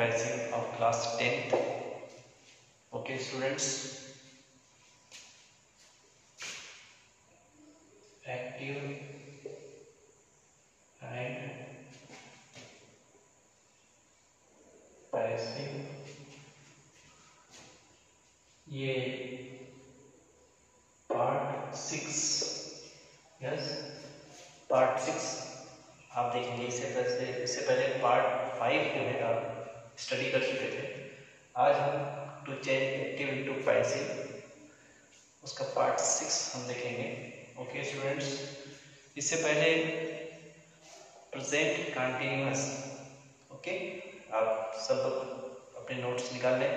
passive of class 10th. Okay, students, active and passive ये part six yes part six आप देखेंगे इससे पहले इससे पहले पार्ट फाइव जो है आप स्टडी कर चुके थे। आज हम to change active into passive उसका पार्ट सिक्स हम देखेंगे। ओके स्टूडेंट्स इससे पहले प्रेजेंट कंटिन्यूअस ओके आप सब अपने नोट्स निकाल लें,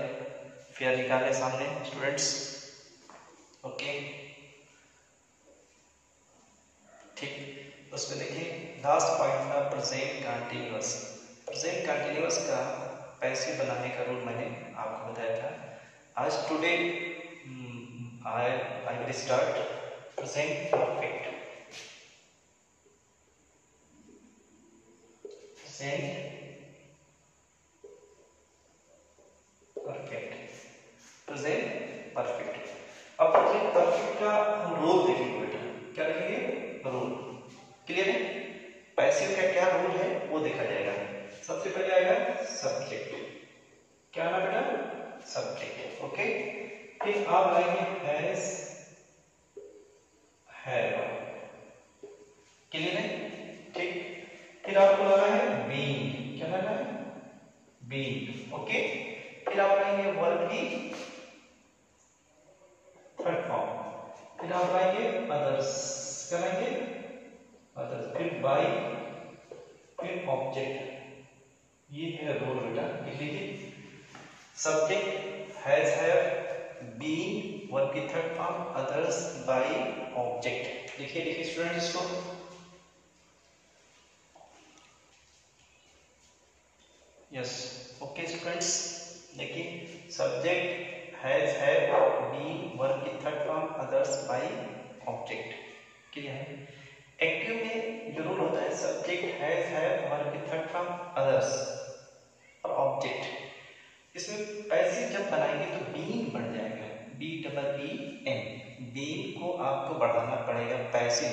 फिर निकाल लें सामने स्टूडेंट्स ओके ठीक, उसमें देखिए लास्ट पॉइंट था प्रेजेंट कंटिन्यूअस प्रेजेंट कंटिन्यूअस का पैसे बनाने का रूल मैंने आपको बताया था। आज today I I will start present perfect present perfect present perfect अब प्रेजेंट परफेक्ट का हम रूल देखेंगे बेटा। क्या देखेंगे? रूल क्लियर है? पैसिव का क्या रूल है? वो देखा जाएगा। सबसे पहले सब्जेक्ट क्या आना बेटा? सब्जेक्ट ओके फिर आप लाएँगे हैज़ हैव क्लियर है ठीक फिर आपको लगा है बीइंग क्या लगा है बीइंग ओके फिर आप लाएँगे वर्ब की थर्ड फॉर्म फिर आप लाएँगे अदर्स क्या लाएँगे अदर्स फिर बाई फिर ऑब्जेक्ट ये है रोल बेटा लिख लीजिए subject has have been verb की थर्ड फॉर्म अदर्स बाई लिखिए लिखिए स्टूडेंट इसको यस ओके स्टूडेंट्स देखिए subject has have been verb की third form others by object clear है एक्टिव में जो रूल होता है सब्जेक्ट हैज़ हैव वर्ब की थर्ड फॉर्म अदर्स और ऑब्जेक्ट इसमें पैसिव जब बनाएँगे तो बीन बन जाएगा. बी डबल बी बीन को आपको बढ़ाना पड़ेगा पैसिव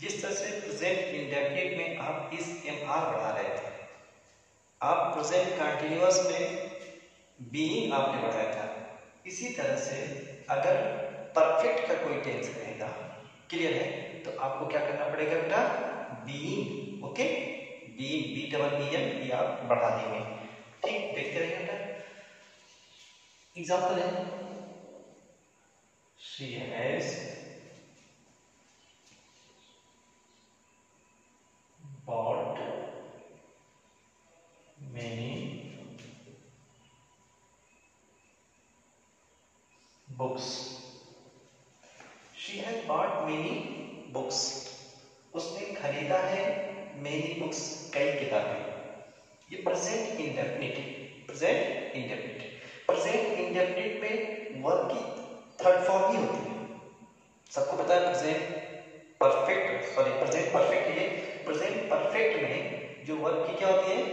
जिस तरह से प्रेजेंट इंडेफिनिट में आप इस एम आर बढ़ा रहे थे, आप प्रेजेंट कंटिन्यूअस में बीइंग आपने बढ़ाया था। इसी तरह से अगर परफेक्ट का कोई टेंस रहेगा क्लियर है? तो आपको क्या करना पड़ेगा बेटा? Being okay? Being B double B N, ये आप बढ़ा देंगे। ठीक, देखते रहिए बेटा। एग्जांपल है। She has bought many books. She has bought many books. उसने खरीदा है मेनी बुक्स कई किताबें। ये present indefinite present indefinite present indefinite में वर्ब की थर्ड फॉर्म ही होती है सबको पता है present perfect sorry present perfect ये प्रेजेंट परफेक्ट में जो वर्ब की क्या होती है?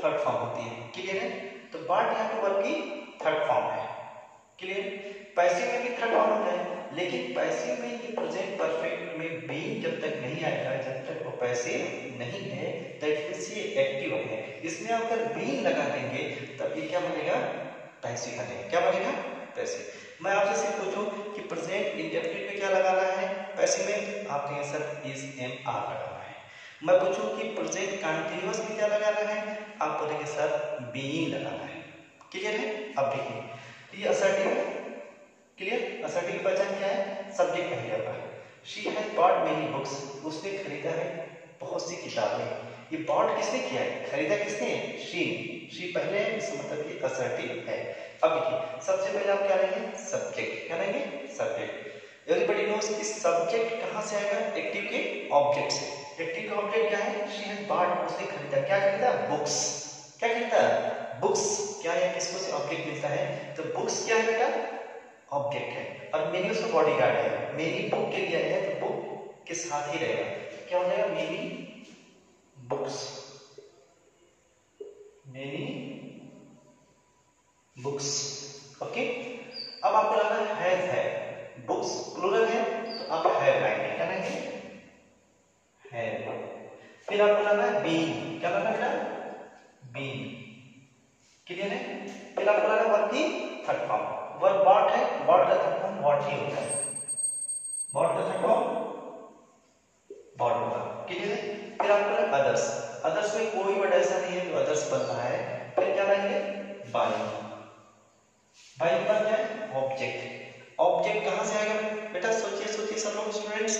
थर्ड फॉर्म होती है। क्लियर है? तो बाट यहाँ पे वर्ब की थर्ड फॉर्म है। क्लियर पैसिव में भी थर्ड फॉर्म होता है, लेकिन पैसिव में ये प्रेजेंट परफेक्ट में बीइंग जब तक नहीं आएगा, जब तक वो पैसिव नहीं है दैट मींस ये एक्टिव है इसमें अगर बीइंग लगा देंगे, तब ये क्या बनेगा? पैसिव बनेगा। क्या बनेगा? पैसिव मैं आपसे सिर्फ़ पूछूँ कि प्रेजेंट इंडेफिनिट में क्या लगाना है? पैसिव में? आप कहेंगे सर इज़ एम आर लगाना है। मैं पूछूँ कि प्रेजेंट कंटीन्यूअस में क्या लगाना है? आप बोलेंगे, सर बीइंग लगाना है। क्लियर है? अब देखिए। ये असर्टिव क्लियर असर्टिव की पहचान क्या है? सब्जेक्ट पहले होगा she has bought many books उसने खरीदा है, बहुत सी किताबें। ये बॉट किसने किया है? खरीदा किसने? है शी शी पहले इसका मतलब ये असर्टिव है। अब देखिए सबसे पहले आप क्या लेंगे सब्जेक्ट क्या लेंगे सब्जेक्ट एवरीबॉडी नोस कि सब्जेक्ट कहाँ से आएगा? एक्टिव के ऑब्जेक्ट से। एक्टिव का ऑब्जेक्ट क्या है? शी हैज़ बॉट उसने खरीदा। क्या खरीदा? बुक्स क्या खरीदा? बुक्स क्या है किस ऑब्जेक्ट मिलता है? तो बुक्स क्या है बेटा? ऑब्जेक्ट है। और मेरी उसका बॉडी गार्ड है। मेरी बुक के लिए है तो बुक के साथ ही रहेगा। क्या हो जाएगा? मेरी बुक्स। मेरी बुक्स। ओके? अब आपको लगा है है। बुक्स प्लूरल है तो आप है लाएँगे क्या लाएँगे है। फिर आपको लाना है बीन क्या लाना बेटा? बीन क्लियर है? फिर आपको लाना वर्ब की थर्ड फॉर्म वर्ब वॉट है? वॉट का थर्ड फॉर्म वॉट ही होता है। वॉट का थर्ड फॉर्म वॉट होगा। क्लियर है? फिर आपको अदर्स अदर्स में कोई वर्ड ऐसा नहीं है जो अदर्स बन रहा है। फिर क्या लाएँगे बाय बाय बन जाए ऑब्जेक्ट ऑब्जेक्ट कहाँ से आएगा? बेटा, सोचिए सोचिए सब लोग स्टूडेंट्स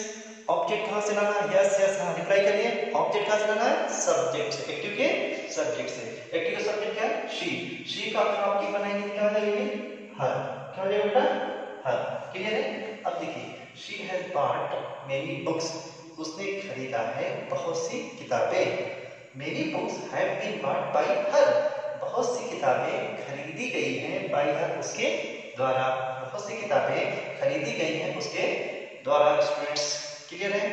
ऑब्जेक्ट कहाँ से लाना है? यस यस हाँ रिप्लाई करिए। ऑब्जेक्ट कहाँ से लाना है? सब्जेक्ट से। एक्टिव के सब्जेक्ट से। एक्टिव का सब्जेक्ट क्या है? शी शी का अगर आप की बनाएँगे? क्या हो जाएगा हर क्या हो जाएगा बेटा? हर क्लियर है? अब देखिए। She has bought many books उसने खरीदा है, बहुत सी किताबें। Many books have been bought by her बहुत सी किताबें खरीदी गई हैं बाय हर उसके द्वारा। बहुत सी किताबें खरीदी गई हैं उसके द्वारा। स्टूडेंट्स क्लियर है?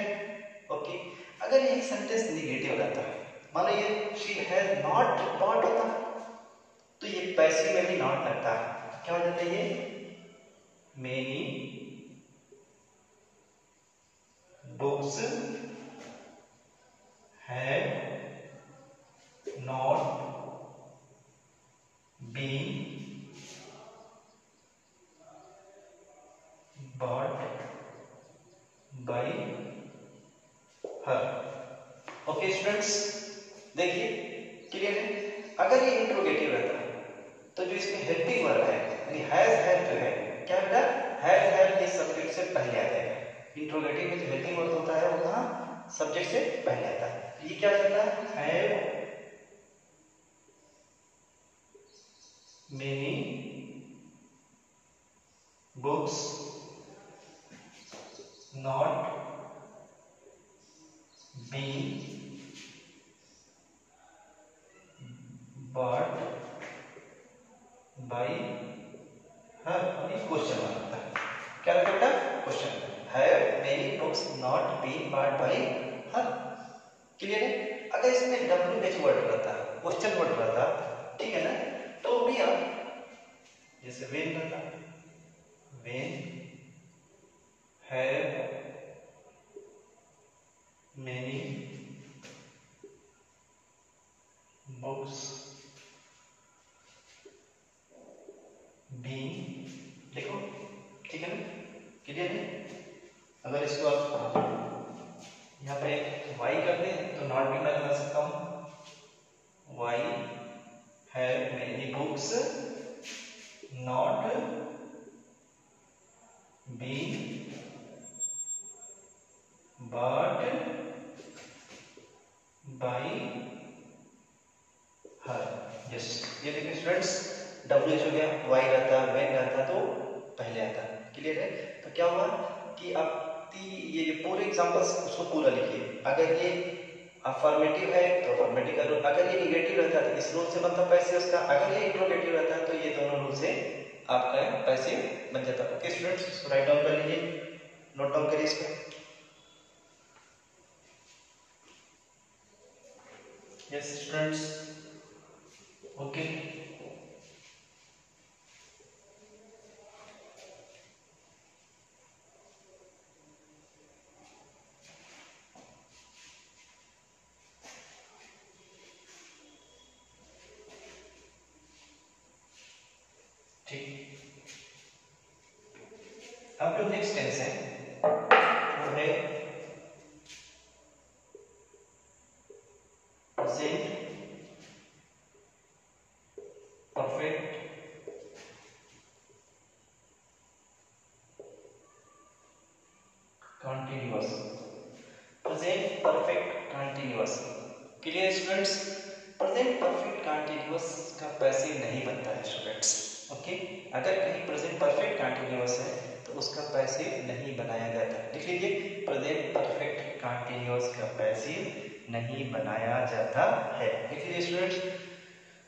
ओके अगर ये सेंटेंस निगेटिव रहता है, मान ये शी हैज़ नॉट बॉट होता तो ये पैसे में भी नॉट लगता है। क्या हो जाता है ये? Many books have not been bought by her okay students देखिए क्लियर है अगर ये इंट्रोगेटिव रहता है तो जो इसमें हेल्पिंग वर्ब है यानी हैज़ हैव जो है क्या बेटा हैज़ हैव ये सब्जेक्ट से पहले आ जाएगा इंट्रोगेटिव में जो हेल्पिंग वर्ब होता है वो कहाँ सब्जेक्ट से पहले आता है ये क्या कहता है have many books not been bought by her only question आता है क्या बेटा question have many books not been bought by her clear है? अगर इसमें डब्ल्यू एच वर्ड रहता क्वेश्चन वर्ड रहता, ठीक है ना? तो भी आप जैसे वेन रहता when have many books been देखो, ठीक है ना? क्लियर है? अगर इसको आप यहाँ पे y कर दें तो नॉट भी मैं लगा सकता हूँ। y है many books, not been but by her. Yes ये देखिए स्टूडेंट्स डब्ल्यू एच हो गया वाई रहता है वेन रहता तो पहले आता। क्लियर है? तो क्या हुआ कि आप ये पूरे एग्जांपल्स उसको पूरा लिखिए। अगर ये अफर्मेटिव है तो अफर्मेटिव का रूल अगर ये निगेटिव रहता है तो इस रूल से बनता पैसे उसका। अगर ये इंट्रोगेटिव रहता है तो ये दोनों रूल से आपका पैसे बन जाता है। ओके स्टूडेंट्स इसको राइट डाउन कर लीजिए। नोट डाउन करिए इसको। यस स्टूडेंट्स ओके ठीक अब जो नेक्स्ट टेंस है वो है present perfect continuous present perfect continuous clear students present perfect continuous का पैसिव नहीं बनता है स्टूडेंट्स ओके अगर कहीं प्रेजेंट परफेक्ट कंटिन्यूअस है तो उसका पैसिव नहीं बनाया जाता लिख लीजिए प्रेजेंट परफेक्ट कंटिन्यूअस का पैसिव नहीं बनाया जाता है। लिख लीजिए स्टूडेंट्स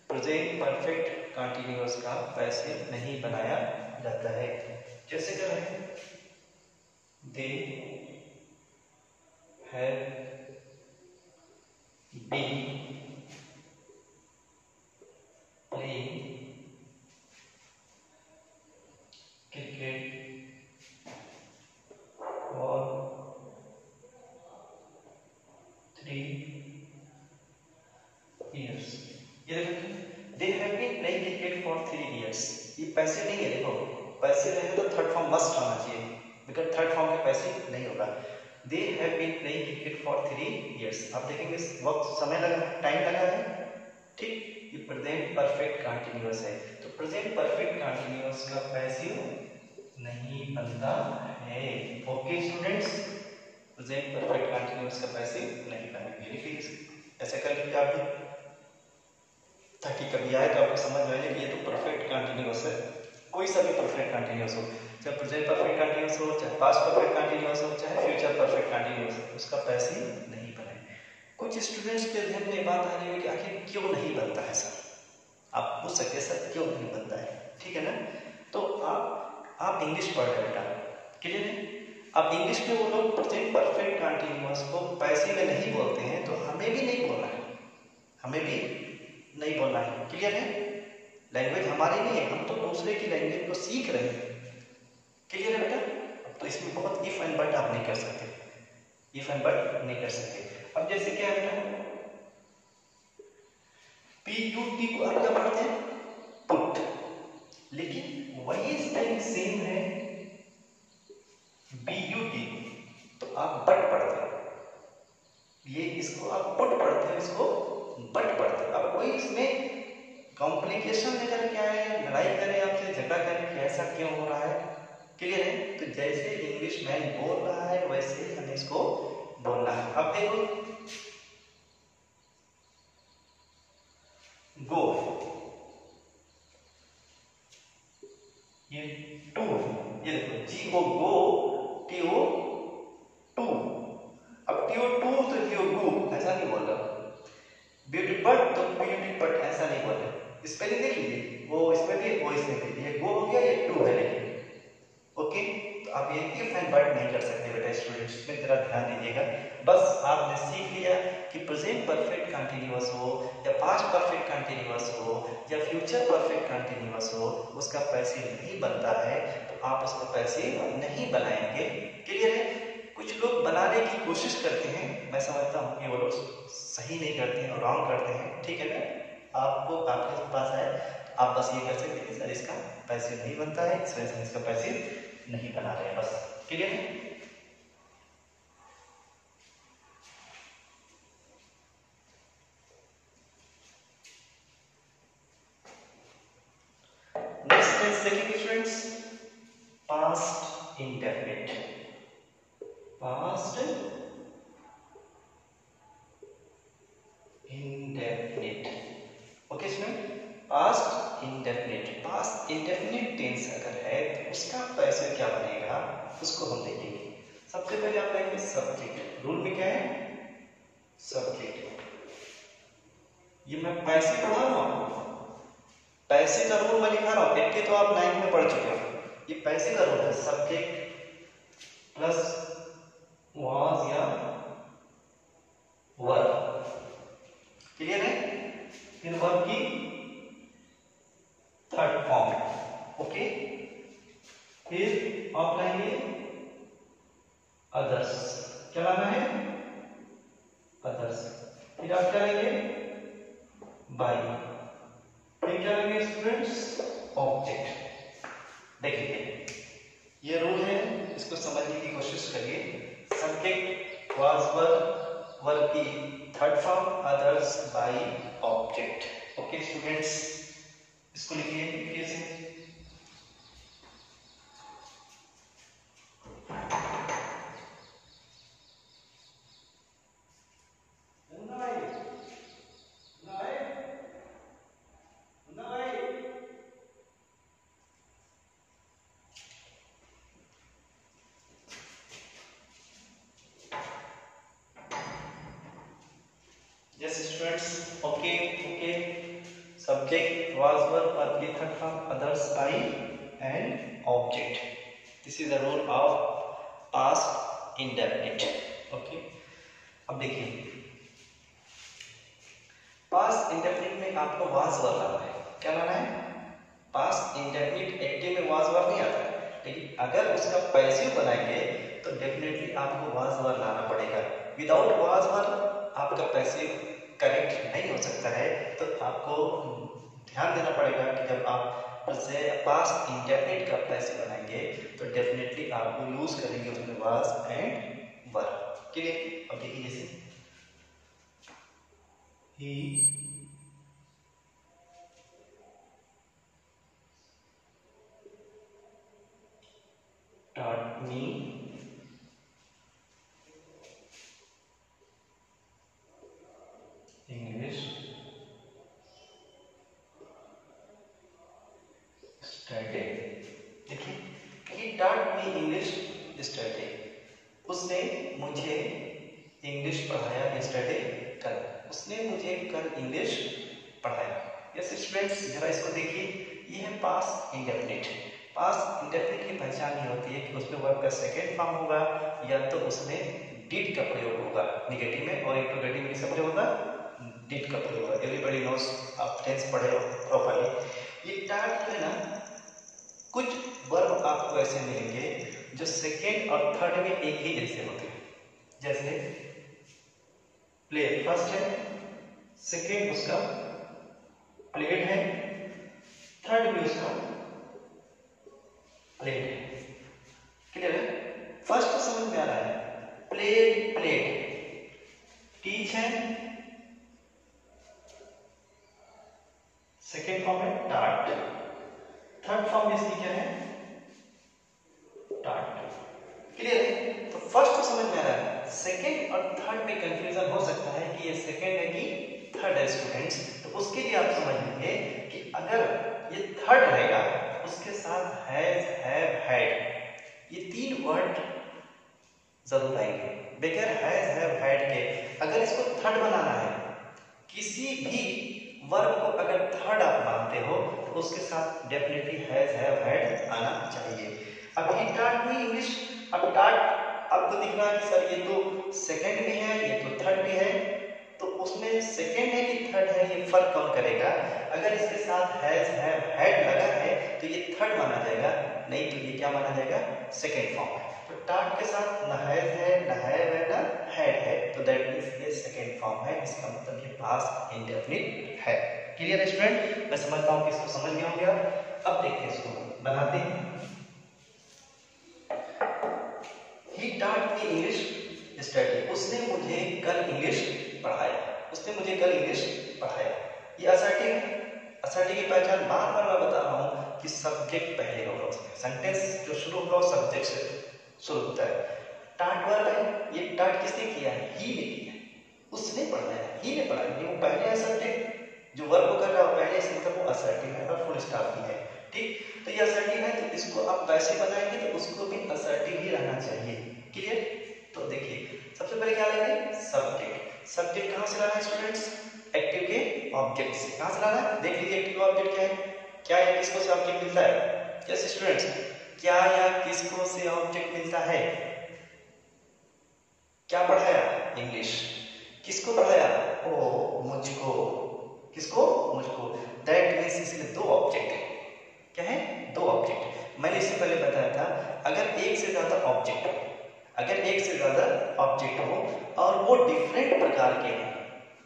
प्रेजेंट परफेक्ट कंटिन्यूअस का पैसे नहीं बनाया जाता है। जैसे कर रहे हैं? They have been playing cricket for three years. ये देखो they have been playing cricket for three years ये पैसे नहीं है, देखो। पैसे रहे तो थर्ड फॉर्म मस्ट आना चाहिए बिकॉज़ थर्ड फॉर्म के पैसे नहीं होगा। They have been playing cricket for three years आप देखेंगे वक्त समय लगा टाइम लगा है। ठीक, ये प्रेजेंट परफेक्ट कंटिन्यूअस है। तो प्रेजेंट परफेक्ट कंटिन्यूअस का पैसिव नहीं बनता है। Okay students present perfect continuous का पैसिव नहीं बनेगा लिखिए ऐसे कर लीजिए आप ताकि कभी आए तो आपको समझ में आए कि ये तो परफेक्ट कंटिन्यूअस है। कोई सा भी परफेक्ट कंटिन्यूअस हो। चाहे प्रेजेंट परफेक्ट कंटिन्यूअस हो चाहे पास्ट परफेक्ट कंटिन्यूअस हो, चाहे फ्यूचर परफेक्ट कंटिन्यूअस हो, उसका पैसे नहीं बने। कुछ स्टूडेंट्स के ध्यान में बात आ रही है कि आखिर क्यों नहीं बनता है सर? आप पूछ सकते सर, क्यों नहीं बनता है? ठीक है ना? तो आप आप इंग्लिश पढ़ रहे बेटा। क्लियर है? अब इंग्लिश में वो लोग प्रेजेंट परफेक्ट कंटिन्यूस को पैसे में नहीं बोलते हैं तो हमें भी नहीं बोलना है। हमें भी नहीं बोलना है। क्लियर है? लैंग्वेज हमारी नहीं है, हम तो दूसरे की लैंग्वेज को सीख रहे हैं। क्लियर है बेटा? तो इसमें बहुत इफ़ एंड बट आप नहीं कर सकते। इफ़ एंड बट नहीं कर सकते। अब जैसे क्या है बेटा? पी यू टी को आप क्या पढ़ते हैं। पुट लेकिन वही स्पेलिंग सेम है। बी यू टी तो आप बट पढ़ते हैं। ये इसको आप पुट पढ़ते हैं, इसको बट पढ़ते हैं। अब कोई इसमें कॉम्प्लिकेशन लेकर के आए लड़ाई करे आपसे, झगड़ा करे कि ऐसा क्यों हो रहा है? क्लियर है? तो जैसे इंग्लिश मैन बोल रहा है, वैसे ही हमें इसको बोलना है। अब देखो। गो ये टू, ये देखो G O go T O to. अब टी ओ टू तो टी ओ गो ऐसा नहीं बोल रहा ब्यूटी बट तो ब्यूटी बट ऐसा नहीं बोल रहा स्पेलिंग देख लीजिए। वो भी वो इसमें गो हो। गया, ये टू है। लेकिन आप ये एंड नहीं कर सकते, बेटा स्टूडेंट्स में जरा ध्यान दीजिएगा। बस आपने सीख लिया कि प्रेजेंट परफेक्ट कंटिन्यूअस हो, या पास्ट परफेक्ट कंटिन्यूअस हो, या फ्यूचर परफेक्ट कंटिन्यूअस हो, उसका पैसे नहीं बनता है तो आप उसका पैसे नहीं बनाएँगे। क्लियर है? कुछ लोग बनाने की कोशिश करते हैं, मैं समझता हूँ कि वो लोग सही नहीं करते हैं रॉन्ग करते हैं, ठीक है ना? आपको आपके पास तो आप बस ये कर सकते हैं सर, इसका पैसे नहीं बनता है, इस वजह से इसका पैसे नहीं बना रहे बस। क्लियर है? नेक्स्ट टेंस देखेंगे students past indefinite past indefinite okay student past indefinite past indefinite tense अगर है क्या बनेगा, उसको हम देखेंगे। सबसे पहले आप लेंगे सब्जेक्ट रूल में क्या है? सब्जेक्ट ये मैं पैसे पढ़ा रहा हूँ। पैसे का रूल मैं लिखा रहा हूँ। एट्टी तो आप नाइन्थ में पढ़ चुके हो। ये पैसे का रूल है। सब्जेक्ट प्लस वाज या वर्ब क्लियर है? फिर वर्ब की थर्ड फॉर्म ओके फिर आप लाएँगे अदर्स क्या लाना है? अदर्स फिर आप क्या लेंगे? बाई। फिर क्या लेंगे स्टूडेंट्स ऑब्जेक्ट देखिए, ये रूल है, इसको समझने की कोशिश करिए। सब्जेक्ट वाज वर्ब वर्ब की third form others by object okay students इसको लिखिए फिर से Yes, students. Okay, okay. Subject subject was verb or the third form others by and object this is the rule of past indefinite okay अब देखिए पास indefinite में आपको was verb लाना है क्या लाना है पास इंडेफिनिट एक्टिव में वाज वर्ब नहीं आता है लेकिन अगर उसका पैसिव बनाएँगे तो डेफिनेटली आपको वाज वर्ब लाना पड़ेगा विदाउट वाज वर्ब आपका पैसिव करेक्ट नहीं हो सकता है तो आपको ध्यान देना पड़ेगा कि जब आप से पास इंडेफिनिट का पैसिव बनाएँगे तो डेफिनेटली आपको यूज़ करेंगे उसमें वाज एंड वर्ब क्लियर अब देखिए जैसे। He taught me English. Yesterday देखिए he taught me English yesterday उसने मुझे इंग्लिश पढ़ाया yesterday कल उसने मुझे कल इंग्लिश पढ़ाया। यस स्टूडेंट्स जरा इसको देखिए। ये है पास इंडेफिनिट पास इंडेफिनिट की पहचान ये होती है कि उसमें वर्ब का सेकेंड फॉर्म होगा, या तो उसमें डिड का प्रयोग होगा निगेटिव में, और इंट्रोगेटिव में किसका प्रयोग होगा? डिड का प्रयोग होगा। एवरीबॉडी नोस आप टेंस पढ़े हो प्रॉपर्ली ये कुछ ऐसे मिलेंगे जो सेकेंड और थर्ड में एक ही जैसे होते हैं। जैसे प्ले फ़र्स्ट है सेकेंड उसका प्लेट है थर्ड भी उसका प्लेट है। क्लियर है? फ़र्स्ट समझ में आ रहा है। प्लेट प्लेट टीच है सेकेंड फॉर्म है टार्ट थर्ड फॉर्म इसकी क्या है टार्ट क्लियर है तो फ़र्स्ट तो समझ में आ रहा है। सेकेंड और थर्ड में कंफ्यूजन हो सकता है कि ये सेकेंड है कि थर्ड है स्टूडेंट्स तो उसके लिए आप समझ लेंगे कि अगर ये थर्ड रहेगा, उसके साथ हैज़ हैव हैड ये तीन वर्ड ज़रूर आएँगे। बगैर हैज़ हैव हैड के, अगर इसको थर्ड बनाना है, किसी भी वर्ब को अगर थर्ड आप मानते हो तो उसके साथ डेफिनेटली हैज़ हैव हैड आना चाहिए। अब ये टार्ट में इंग्लिश अब टार्ट आपको दिख रहा है कि सर ये तो सेकंड भी है, ये तो थर्ड भी है तो उसमें सेकंड है कि थर्ड है, ये फ़र्क कौन करेगा? अगर इसके साथ हैज़ हैव हैड लगा है तो ये थर्ड माना जाएगा, नहीं तो ये क्या माना जाएगा? सेकंड फॉर्म है। तो टार्ट के साथ न हैज़ है, न हैव है, न हैड है तो दैट मींस ये सेकंड फॉर्म है, इसका मतलब ये पास्ट इंडेफिनिट है। क्लियर स्टूडेंट मैं समझता हूँ कि इसको समझ गए होंगे आप। अब देखते हैं इसको। बनाते हैं। ही टाट मी इंग्लिश स्टडी उसने मुझे कल इंग्लिश पढ़ाया। उसने मुझे कल इंग्लिश पढ़ाया। ये असर्टिव असर्टिव की पहचान बार बार मैं बता रहा हूँ कि सब्जेक्ट पहले होगा उसमें सेंटेंस जो शुरू होगा सब्जेक्ट से शुरू होता है। टाट वर्ब है, ये टाट किसने किया है? ही ने किया है। उसने पढ़ना है। ही ने पढ़ा है। वो पहले है जो वर्ब कर रहा है पहले इसका मतलब वो असर्टिव है और फुल स्टॉप भी है। ठीक? तो ये असर्टिव है तो इसको आप वैसे बनाएँगे तो उसको भी असर्टिव ही रहना चाहिए। क्लियर तो देखिए, सबसे पहले क्या लेंगे? सब्जेक्ट सब्जेक्ट कहाँ से लाना है स्टूडेंट्स एक्टिव के ऑब्जेक्ट से। कहाँ से लाना है? देख लीजिए एक्टिव ऑब्जेक्ट क्या है? क्या या किसको से ऑब्जेक्ट मिलता है? यस स्टूडेंट्स क्या या किसको से ऑब्जेक्ट मिलता है? क्या पढ़ाया? इंग्लिश किसको पढ़ाया? ओ, मुझको। किसको? मुझको। दैट मींस इसमें दो ऑब्जेक्ट है। क्या है? दो ऑब्जेक्ट मैंने इससे पहले बताया था, अगर एक से ज़्यादा ऑब्जेक्ट अगर एक से ज़्यादा ऑब्जेक्ट हो और वो डिफरेंट प्रकार के हैं,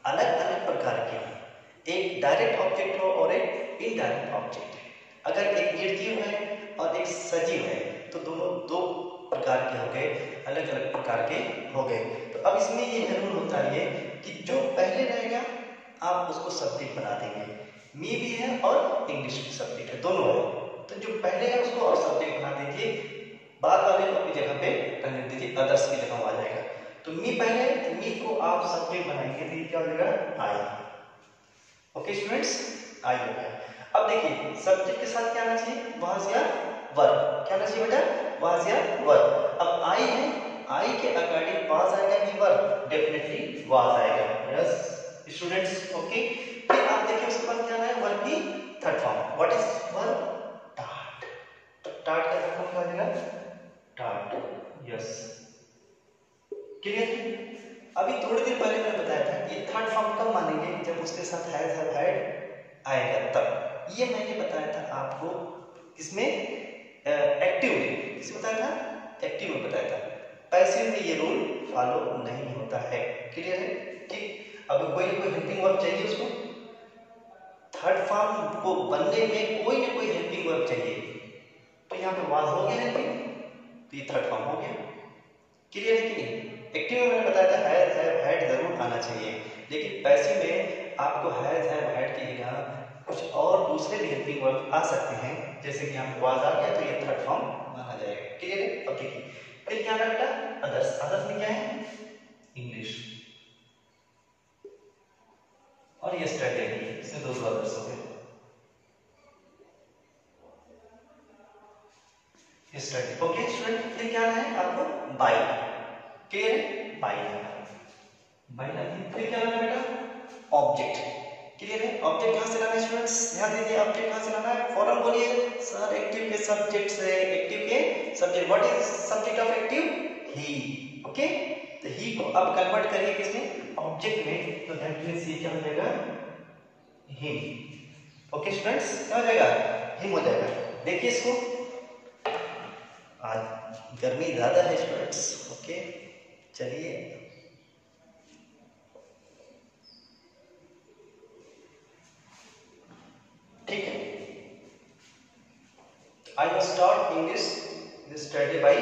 अलग अलग प्रकार के हैं, एक डायरेक्ट ऑब्जेक्ट हो और एक इनडायरेक्ट ऑब्जेक्ट है। अगर एक निर्जीव है और एक सजीव है तो दोनों, दो प्रकार के हो गए, अलग अलग प्रकार के हो गए। तो अब इसमें ये ज़रूर होता है कि जो पहले रहेगा, आप उसको सब्जेक्ट बना देंगे। मी भी है और इंग्लिश भी सब्जेक्ट है, दोनों है। तो जो पहले है, उसको और सब्जेक्ट बना दीजिए बाद वाले को अपनी जगह पे रहने दीजिए अदर्स की जगह आ जाएगा। तो मी पहले, मी को आप सब्जेक्ट बनाएँगे तो ये क्या हो जाएगा? आई ओके स्टूडेंट्स आई हो गया। अब देखिए सब्जेक्ट के साथ क्या आना चाहिए? वहाँ से वर्ब क्या आना चाहिए बेटा? वहाँ से वर्ब अब आई है आई के अकॉर्डिंग वाज आएगा कि वर्ब डेफिनेटली वाज आएगा। यस स्टूडेंट्स ओके फिर आप देखिए उसके बाद क्या है? वर्ब की third form what is verb taught taught का थर्ड फॉर्म क्या हो टाट यस क्लियर अभी थोड़ी देर पहले मैंने बताया था, ये थर्ड फॉर्म कब मानेंगे? जब उसके साथ हैज़ हैव हैड आएगा, तब। ये मैंने बताया था आपको किसमें एक्टिव में किसे बताया था? एक्टिव में बताया था। पैसिव में ये रूल फॉलो नहीं होता है। क्लियर है? ठीक अब कोई ना कोई हेल्पिंग वर्ब चाहिए उसको? थर्ड फॉर्म को बनने में कोई ना कोई हेल्पिंग वर्ब चाहिए। तो यहाँ पे वाज हो गया हेल्पिंग ये थर्ड फॉर्म हो गया। क्लियर है कि नहीं? एक्टिव में मैंने बताया था हैज़ हैव हैड ज़रूर आना चाहिए। लेकिन पैसिव में आपको हैज़ हैव हैड की जगह कुछ और दूसरे भी हेल्पिंग वर्ब आ सकते हैं। जैसे कि यहाँ वाज आ गया तो ये थर्ड फॉर्म माना जाएगा। क्लियर है? अब देखिए फिर क्या बेटा? अदर्स अदर्स में क्या है? इंग्लिश और ये स्ट्रेटेजी इसमें दो अदर्स हो। गए स्ट्रेटेजी ओके स्टूडेंट फिर क्या है आपको? बाई क्लियर है? बाई बाई फिर क्या लाना बेटा? ऑब्जेक्ट क्लियर है? ऑब्जेक्ट कहाँ से लाना है स्टूडेंट्स ध्यान दीजिए ऑब्जेक्ट कहाँ से लाना है? फ़ौरन बोलिए। सर एक्टिव के सब्जेक्ट से एक्टिव के subject what is subject of active he okay तो ही को अब कन्वर्ट करिए किसमें? ऑब्जेक्ट में। तो दैट मींस ये क्या हो जाएगा? हिम ओके स्टूडेंट्स क्या हो जाएगा? हिम हो जाएगा। देखिए इसको। आज गर्मी ज़्यादा है स्टूडेंट्स, ओके? चलिए। ठीक है। I will start English yesterday by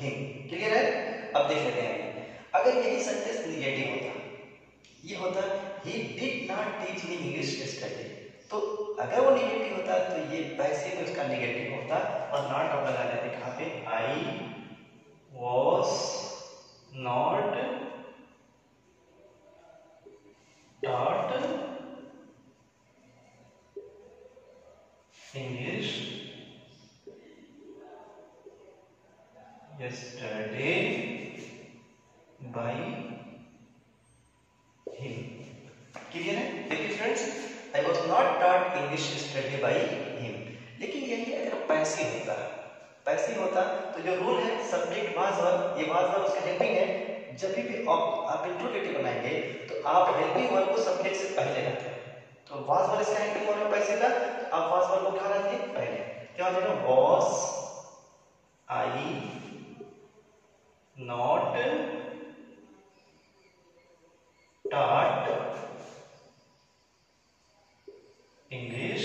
him clear है? अब देख लेते हैं। अगर यही सेंटेंस निगेटिव होता, ये होता he did not teach me English yesterday तो अगर वो निगेटिव होता तो ये वैसे में उसका निगेटिव होता और नॉट आप लगा देते कहाँ पे? I was not taught English yesterday by him. Clear है? I was not taught English yesterday by him लेकिन यही अगर पैसे होता पैसे होता तो जो रूल है सब्जेक्ट वाज वर्ब ये वाज वर्ब उसका हेल्पिंग है, जब भी आप इंट्रोगेटिव बनाएँगे तो आप हेल्पिंग वर्ब को सब्जेक्ट से पहले रखते हैं। तो वाज वर्ब इसका हेल्पिंग वर्ब है पैसे का आप वाज वर्ब को कहाँ रखिए पहले। क्या हो जाएगा was I not taught English?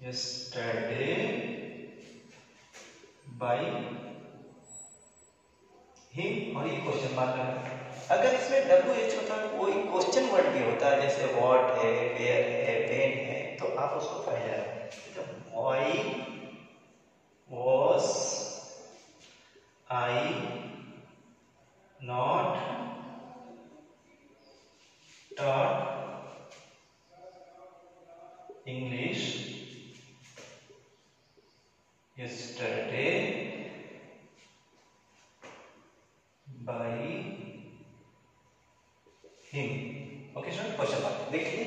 Yesterday by him? और ये क्वेश्चन मार्क है अगर इसमें डब्ल्यू एच होता है कोई क्वेश्चन वर्ड भी होता है, जैसे व्हाट है वेयर है वेन है तो आप उसको पहले रखें why was I not taught English yesterday by him. Okay sir question mark देखिए,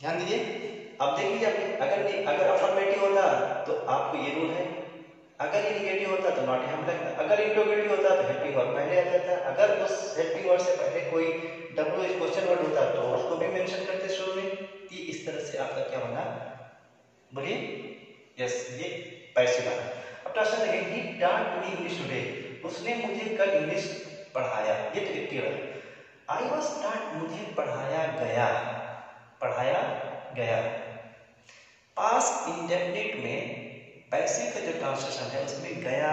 ध्यान दीजिए। अब देख लीजिए अगर अगर अफर्मेटिव होता तो आपको ये रूल है। अगर ये निगेटिव होता तो नॉट यहाँ लगता अगर इंट्रोगेटिव होता तो हेल्पिंग वर्ड पहले आ जाता अगर उस हेल्पिंग वर्ड से पहले कोई डब्ल्यू एच क्वेश्चन वर्ड होता तो उसको भी मेंशन करते शुरू में कि इस तरह से आपका क्या बना। बोलिए? यस ये पैसे बना अब क्वेश्चन देखिए he taught me English today उसने मुझे कल इंग्लिश पढ़ाया। ये तो एक्टिव है। आई वाज टॉट मुझे पढ़ाया गया। पढ़ाया गया। पास इंडेफिनिट में पैसे का जो ट्रांसलेशन है, उसमें गया।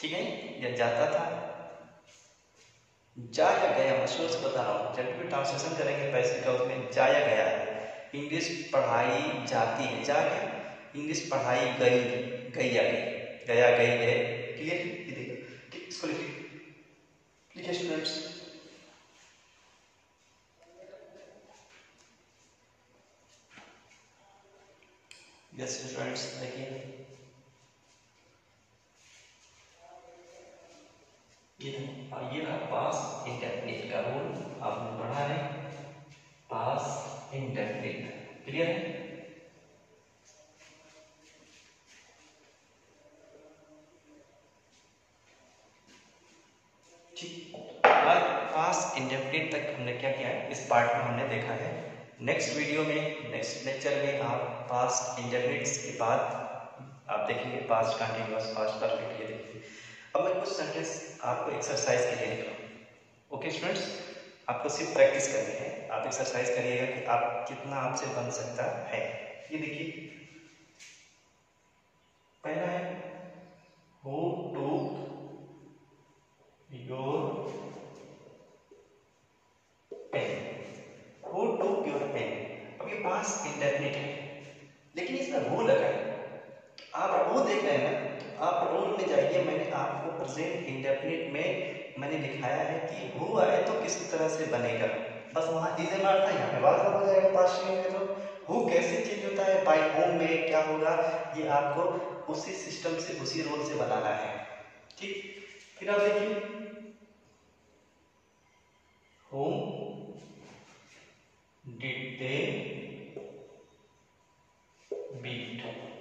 ठीक है? या जाता था। जाया गया, मैं शुरू से बता रहा हूँ। जब भी ट्रांसलेशन करेंगे, पैसे का उसमें जाया गया है। इंग्लिश पढ़ाई जाती है। जा गया। इंग्लिश पढ़ाई गई गई आ गई गया, गई है क्लियर ये देखो। इसको लिखिए। लिखिए स्टूडेंट्स यस स्टूडेंट्स देखिए। हाँ, ये ये रहा पास इंडेफिनिट का रूल आपने पढ़ा है। पास इंडेफिनिट क्लियर है? इंटरप्रेट तक हमने क्या किया है? इस पार्ट में हमने देखा है। नेक्स्ट वीडियो में नेक्स्ट लेक्चर में आप पास्ट इंडेफिनिट्स के बाद आप देखेंगे पास्ट कंटिन्यूस पास्ट परफेक्ट ये देखेंगे। अब मैं कुछ सेंटेंस आपको एक्सरसाइज के लिए लिख रहा हूँ ओके स्टूडेंट्स आपको सिर्फ़ प्रैक्टिस करनी है। आप एक्सरसाइज करिएगा कि आप कितना आपसे बन सकता है। ये देखिए। पहला है who took your pen who took your pen अब ये पास इंडेफिनिट है। लेकिन इसमें हु लगा है। आप हु देख रहे हैं, आप रूल में जाइए, मैंने आपको प्रेजेंट इंडेफिनिट में मैंने लिखाया है कि हु आए तो किस तरह से बनेगा। बस वहाँ इजे मार था यहाँ पे बात हो जाएगा पास्ट में तो। हु कैसे चेंज होता है बाय होम में क्या होगा, ये आपको उसी सिस्टम से, उसी रोल से बनाना है। ठीक? फिर आप देखिए। Whom did beat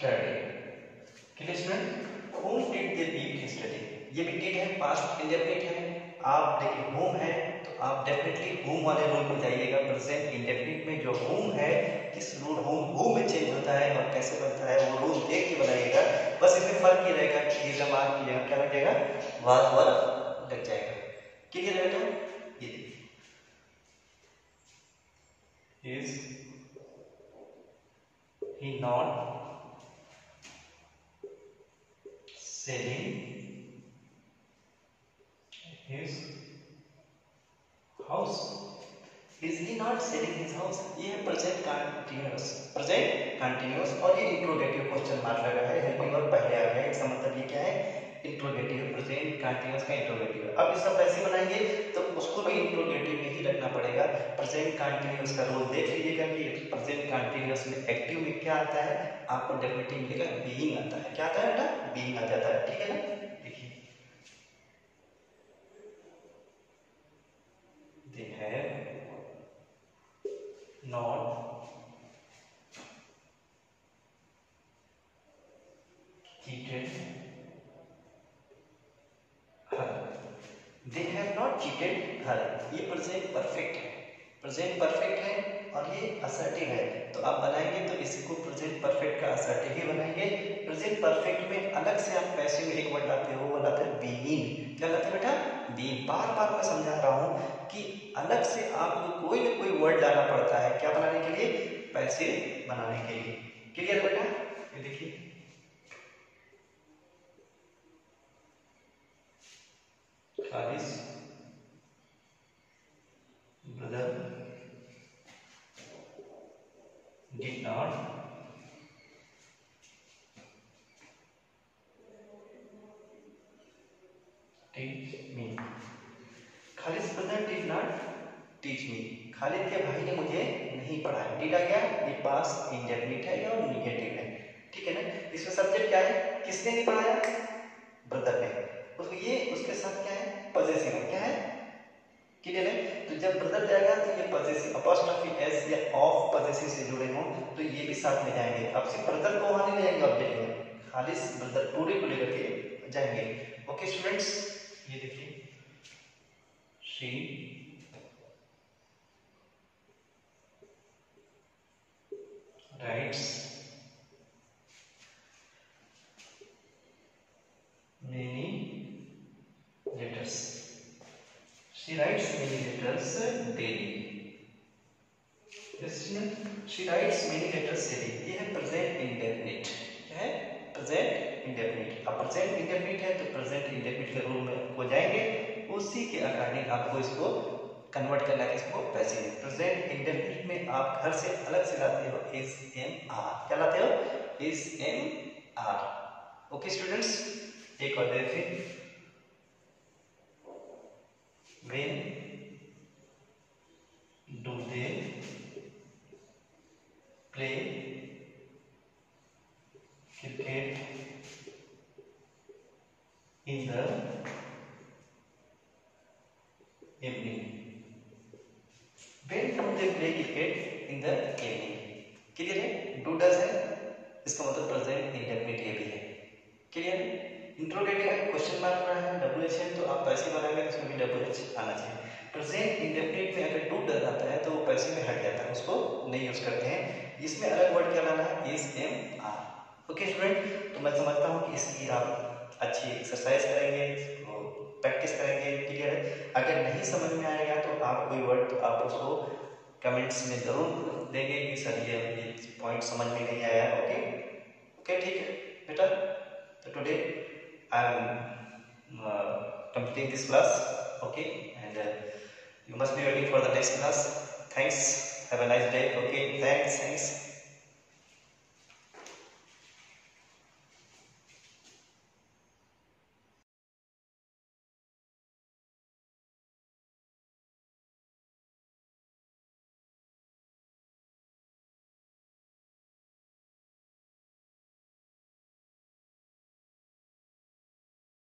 study. Clear student whom did they beat yesterday ये भी डिड है पास्ट इंडेफिनिट है। आप देखिए होम है तो आप डेफिनेटली होम वाले रोल पर जाइएगा प्रेजेंट इंडेफिनिट में जो होम है, किस रूल होम होम में चेंज होता है और कैसे बनता है, वो रूल देख के बनाइएगा। बस इसमें फ़र्क ये रहेगा कि ये जमा की जगह क्या लगेगा वाज वर लग जाएगा। क्लियर है बेटा? ये देखिए। Is he not selling his house. Is he not selling his house? ये है प्रेजेंट कंटिन्यूअस प्रेजेंट कंटिन्यूअस और ये इंट्रोगेटिव क्वेश्चन मार्क लगा है हेल्पिंग और पहले आ गया इसका मतलब ये क्या है? इंट्रोगेटिव प्रेजेंट कंटिन्यूअस का इंट्रोगेटिव अब इसका पैसे बनाएँगे तो प्रेजेंट कंटिन्यूस का रोल देख लीजिएगा कि प्रेजेंट कंटिन्यूस में एक्टिव में क्या आता है? आपको डेफिनेटली मिलेगा बीइंग आता है। क्या आता है बेटा? बीइंग आ जाता है। ठीक है ना देखिए they have not cheated her they have not cheated her ये प्रेजेंट परफेक्ट है प्रेजेंट परफेक्ट है और ये असर्टिव है तो आप बनाएँगे तो इसको प्रेजेंट परफेक्ट का असर्टिव ही बनाएँगे। प्रेजेंट परफेक्ट में अलग से आप पैसे में एक वर्ड लाते हो, वो लाते हैं बीइंग क्या लाते हैं बेटा? बीइंग बार बार मैं समझा रहा हूँ कि अलग से आपको कोई ना कोई वर्ड लाना पड़ता है क्या बनाने के लिए? पैसे बनाने के लिए। क्लियर बेटा? ये देखिए। खालिस brother did not teach me. Khalid brother did not teach me Khalid के भाई ने मुझे नहीं पढ़ाया? डिड आ गया ये पास इंडेफिनिट है या निगेटिव है? ठीक है ना? इसमें सब्जेक्ट क्या है? किसने नहीं पढ़ाया ब्रदर ने उसको ये उसके साथ क्या है पॉजिटिव है क्या है क्लियर है तो जब ब्रदर जाएगा तो ये पॉजिटिव अपॉस्ट्रोफी एस या ऑफ़ पॉजिटिव से जुड़े हों तो ये भी साथ में जाएँगे। अब सिर्फ़ ब्रदर को वहाँ नहीं ले जाएँगे ऑब्जेक्ट में खालिस ब्रदर पूरे को लेकर के जाएँगे। ओके स्टूडेंट्स ये देखिए। She writes many letters she writes many letters daily yes she writes many letters daily ये है present indefinite क्या है present indefinite अब present indefinite है तो present indefinite के रूल में हो जाएँगे उसी के अकॉर्डिंग आपको इसको कन्वर्ट करना है इसको पैसे में प्रेजेंट इंडेफिनिट में आप घर से अलग से लाते हो एस एम आर क्या लाते हो S M R okay students एक और देखिए when do they play cricket in the evening when do they play cricket in the evening clear है डू डज है इसका मतलब प्रेजेंट इंडेफिनिट ये भी है क्लियर इंट्रोगेटिव है क्वेश्चन मार्क पड़ा है डब्ल्यू एच है तो आप पैसे बनाएँगे तो उसमें भी डब्ल्यू एच आना चाहिए। प्रेजेंट इंडेफिनिट में अगर डू डज आता है तो वो पैसे में हट जाता है, उसको नहीं यूज़ करते हैं। इसमें अलग वर्ड क्या लाना है? Is M R okay student तो मैं समझता हूँ कि इसकी आप अच्छी एक्सरसाइज करेंगे प्रैक्टिस करेंगे क्लियर है। अगर नहीं समझ में आएगा तो आप कोई वर्ड तो आप उसको कमेंट्स में ज़रूर देंगे कि सर, ये पॉइंट समझ में नहीं आया ओके ओके ठीक है। बेटा तो today I am completing this class okay? And uh, you must be ready for the next class. Thanks. Have a nice day. Okay thanks thanks